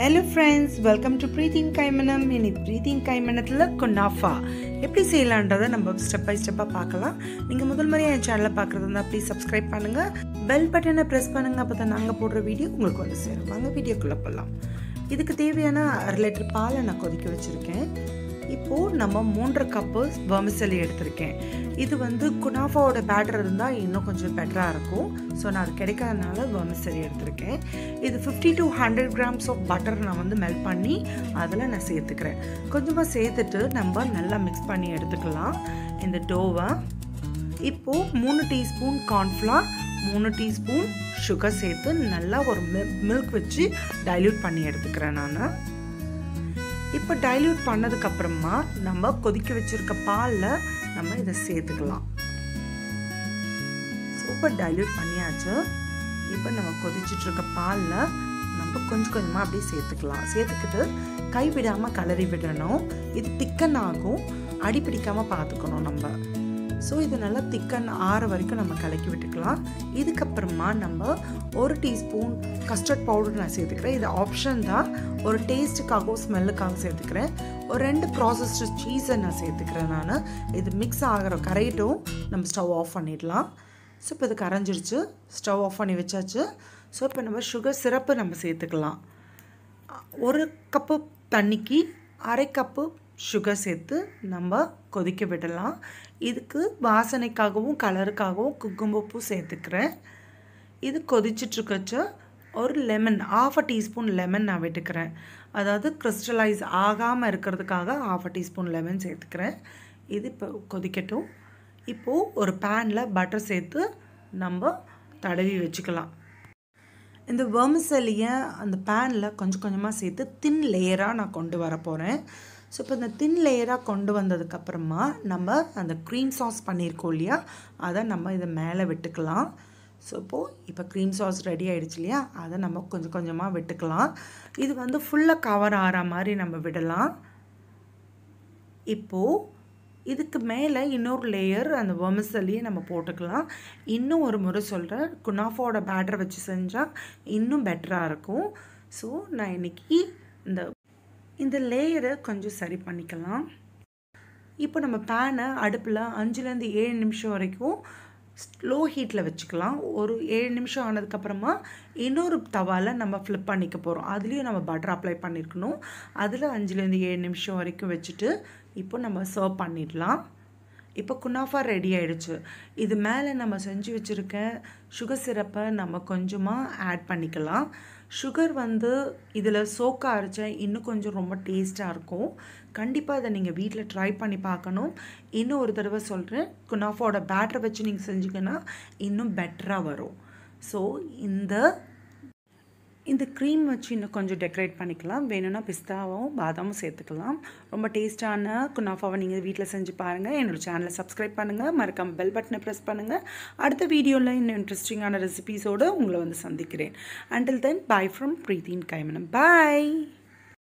Hello friends welcome to ப்ரீத்திங் கைமனம் இன்னைக்கு ப்ரீத்திங் கைமனத்தில் குனாஃபா எப்படி செய்யலான்றதை நம்ம ஸ்டெப் பை ஸ்டெப்பாக பார்க்கலாம். நீங்கள் முதல் முறையாக என் சேனலை பார்க்குறது இருந்தால் ப்ளீஸ் சப்ஸ்கிரைப் பண்ணுங்கள் பெல் பட்டனை ப்ரெஸ் பண்ணுங்கள் அப்போ தான் நாங்கள் போடுற வீடியோ உங்களுக்கு வந்து சேரும். வாங்க வீடியோக்குள்ளே போகலாம் இதுக்கு தேவையான அரை லிட்டர் பாலை நான் கொதிக்க வச்சுருக்கேன். இப்போது நம்ம மூன்று கப்பு வமிசலி எடுத்திருக்கேன். இது வந்து குனாஃபாவோட பேட்டர் இருந்தால் இன்னும் கொஞ்சம் பெட்டராக இருக்கும். ஸோ நான் அது கிடைக்காதனால வமிசலி எடுத்திருக்கேன். இது fifty to hundred grams of butter நான் வந்து மெல்ட் பண்ணி அதில் நான் சேர்த்துக்கிறேன். கொஞ்சமாக சேர்த்துட்டு நம்ம நல்லா மிக்ஸ் பண்ணி எடுத்துக்கலாம். இந்த டோவை இப்போது மூணு டீஸ்பூன் கார்ன்ஃப்ளவர் மூணு டீஸ்பூன் சுகர் சேர்த்து நல்லா ஒரு மில்க் வச்சு டைல்யூட் பண்ணி எடுத்துக்கிறேன் நான். இப்போ டைல்யூட் பண்ணதுக்கப்புறமா நம்ம கொதிக்க வச்சுருக்க பாலில் நம்ம இதை சேர்த்துக்கலாம். சூப்பர் டைல்யூட் பண்ணியாச்சு. இப்போ நம்ம கொதிச்சிட்ருக்க பாலில் நம்ம கொஞ்சம் கொஞ்சமாக அப்படியே சேர்த்துக்கலாம். சேர்த்துக்கிட்டு கைவிடாமல் கலரி விடணும். இது திக்கன் ஆகும் அடி பிடிக்காமல் பார்த்துக்கணும் நம்ம. ஸோ இது நல்லா திக்கன் ஆற வரைக்கும் நம்ம கலக்கி விட்டுக்கலாம். இதுக்கப்புறமா நம்ம ஒரு டீஸ்பூன் கஸ்டர்ட் பவுடர் நான் சேர்த்துக்கிறேன். இது ஆப்ஷன் தான். ஒரு டேஸ்ட்டுக்காகவும் ஸ்மெல்லுக்காக சேர்த்துக்கிறேன். ஒரு ரெண்டு ப்ராசஸ்டு சீஸை நான் சேர்த்துக்கிறேன் நான். இது மிக்ஸ் ஆகிற கரையிட்டும் நம்ம ஸ்டவ் ஆஃப் பண்ணிடலாம். ஸோ இப்போ இது கரைஞ்சிருச்சு. ஸ்டவ் ஆஃப் பண்ணி வச்சாச்சு. ஸோ இப்போ நம்ம சுகர் சிரப்பு நம்ம சேர்த்துக்கலாம். ஒரு கப்பு தண்ணிக்கு அரை கப்பு சுகர் சேர்த்து நம்ம கொதிக்க விடலாம். இதுக்கு வாசனைக்காகவும் கலருக்காகவும் குங்குமப்பூ சேர்த்துக்கிறேன். இது கொதிச்சிட்ருக்கச்ச ஒரு lemon half a teaspoon lemon நான் விட்டுக்கிறேன். அதாவது கிறிஸ்டலைஸ் ஆகாமல் இருக்கிறதுக்காக ஆஃப் அ டீஸ்பூன் லெமன் சேர்த்துக்கிறேன். இது இப்போ கொதிக்கட்டும். இப்போது ஒரு பேனில் பட்டர் சேர்த்து நம்ம தடவி வச்சுக்கலாம். இந்த வெர்மிசலியை அந்த பேனில் கொஞ்சம் கொஞ்சமாக சேர்த்து தின் லேயராக நான் கொண்டு வர போகிறேன் ஸோ இப்போ இந்த தின் லேயராக கொண்டு வந்ததுக்கப்புறமா நம்ம அந்த க்ரீம் சாஸ் பண்ணியிருக்கோம் இல்லையா? அதை நம்ம இதை மேலே விட்டுக்கலாம். ஸோ இப்போது இப்போ க்ரீம் சாஸ் ரெடி ஆகிடுச்சு இல்லையா? அதை நம்ம கொஞ்சம் கொஞ்சமாக விட்டுக்கலாம். இது வந்து ஃபுல்லாக கவர் ஆகிற மாதிரி நம்ம விடலாம். இப்போது இதுக்கு மேலே இன்னொரு லேயர் அந்த வமிசலியை நம்ம போட்டுக்கலாம். இன்னும் ஒரு முறை சொல்கிறேன் குனாஃபோட பேட்டரை வச்சு செஞ்சால் இன்னும் பெட்டராக இருக்கும். ஸோ நான் இன்றைக்கி இந்த இந்த லேயரை கொஞ்சம் சரி பண்ணிக்கலாம். இப்போ நம்ம பேனை அடுப்பில் அஞ்சுலேருந்து ஏழு நிமிஷம் வரைக்கும் ஸ்லோ ஹீட்டில் வச்சுக்கலாம். ஒரு ஏழு நிமிஷம் ஆனதுக்கப்புறமா இன்னொரு தவாவில் நம்ம ஃப்ளிப் பண்ணிக்க போகிறோம் அதுலேயும் நம்ம பட்டர் அப்ளை பண்ணியிருக்கணும் அதில் அஞ்சுலேருந்து ஏழு நிமிஷம் வரைக்கும் வச்சுட்டு இப்போ நம்ம சர்வ் பண்ணிடலாம். இப்போ குனாஃபா ரெடி ஆகிடுச்சு இது மேலே நம்ம செஞ்சு வச்சுருக்க சுகர் சிரப்பை நம்ம கொஞ்சமாக ஆட் பண்ணிக்கலாம். சுகர் வந்து இதில் சோக்கா அரைச்சா இன்னும் கொஞ்சம் ரொம்ப டேஸ்ட்டாக இருக்கும். கண்டிப்பாக அதை நீங்கள் வீட்டில் ட்ரை பண்ணி பார்க்கணும். இன்னும் ஒரு தடவை சொல்கிறேன் குனாஃபோட பேட்டரை வச்சு நீங்கள் செஞ்சிங்கன்னா இன்னும் பெட்டராக வரும். ஸோ இந்த இந்த க்ரீம் வச்சு இன்னும் கொஞ்சம் டெக்கரேட் பண்ணிக்கலாம். வேணும்னா பிஸ்தாவும் பாதாமும் சேர்த்துக்கலாம். ரொம்ப டேஸ்ட்டான குனாஃபாவை நீங்கள் வீட்டில் செஞ்சு பாருங்கள் என்னோடய சேனலை சப்ஸ்கிரைப் பண்ணுங்கள் மறக்காமல் பெல் பட்டனை ப்ரெஸ் பண்ணுங்கள் அடுத்த வீடியோவில் இன்னும் இன்ட்ரெஸ்டிங்கான ரெசிபீஸோடு உங்களை வந்து சந்திக்கிறேன். Until then bye from ப்ரீத்தின் கைமனம் bye